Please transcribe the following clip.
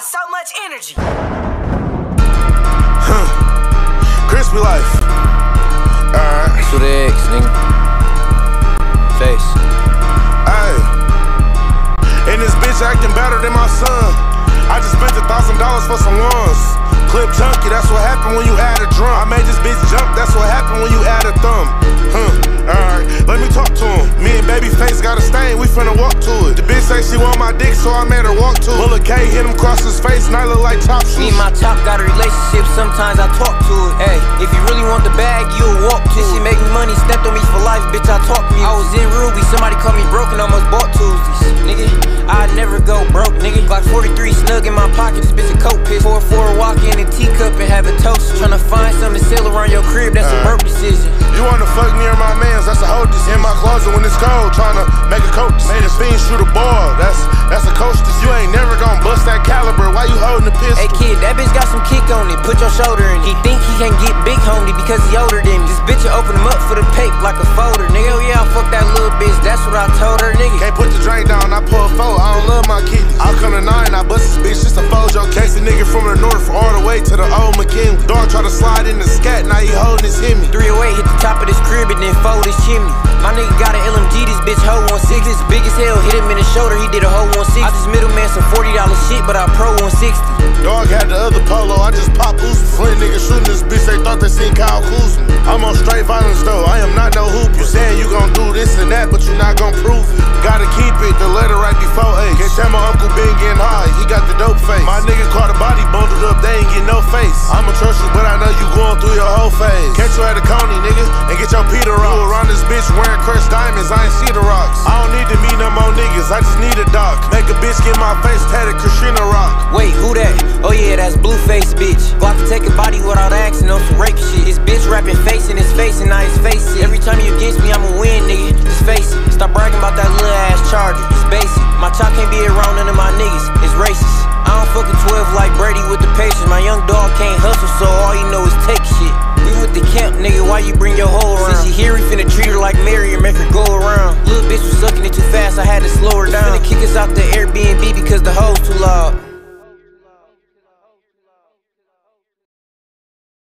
got so much energy. Huh. Krispylife. Alright. To the X, nigga. Face. Hey. And this bitch acting better than my son. I just spent a thousand dollars for some ones. Clip junkie, that's what happened when you add a drum. Say she want my dick, so I made her walk to it. Bullet K hit him across his face, and I look like top shoes. Me and my top got a relationship, sometimes I talk to it. Hey, if you really want the bag, you'll walk to it. She make me money, stepped on me for life, bitch, I talk me. I was in Ruby, somebody called me broke and almost bought Tuesdays. Nigga, I never go broke, nigga. Glock 43 snug in my pocket, this bitch a coat piss. 4-4 walk in a teacup and have a toast. Tryna find something to sell around your crib, that's a uh. broke decision. You wanna fuck near my mans, that's a hoe decision. In my closet when it's cold, tryna make a coat decision. Made a fiend shoot a ball, that's that's a coach decision. You ain't never gonna bust that caliber, why you holding the pistol? Hey kid, that bitch got some kick on it. Put your shoulder in. He think he can get big homie because he older than me. This bitch will open him up for the pape like a to the old McKinley. Dog try to slide in the scat, now he holding his Hemi. 308 hit the top of this crib and then fold his chimney. My nigga got an LMG, this bitch hoe on six. This big as hell, hit him in the shoulder, he did a hoe on. I just middleman some $40 shit, but I pro on 60. Dog had the other polo, I just pop boost. Flint niggas shooting this bitch, they thought they seen Kyle Kuzma. I'm on straight violence though, I am not no hoop. You saying you gon' do this and that, but you not gon' prove it. Gotta keep it, the letter right before A. Can't tell my Uncle Ben getting high, he got the dope face. My nigga caught a body I ain't see the rocks. I don't need to meet no more niggas, I just need a doc. Make a bitch get my face tatted, Katrina rock. Wait, who that? Oh yeah, that's Blueface, bitch. Glock take a body without asking on some rape shit. This bitch rapping face in his face and now his face it. Every time you against me, I'ma win, nigga. Just face it. Stop bragging about that little ass charger. It's basic. My chop can't be around none of my niggas. It's racist. I don't fucking 12 like Brady with the patience. My young dog can't hustle, so all you know is take shit. We with the camp, nigga. Why you bring your? Since she here, he finna treat her like Mary and make her go around.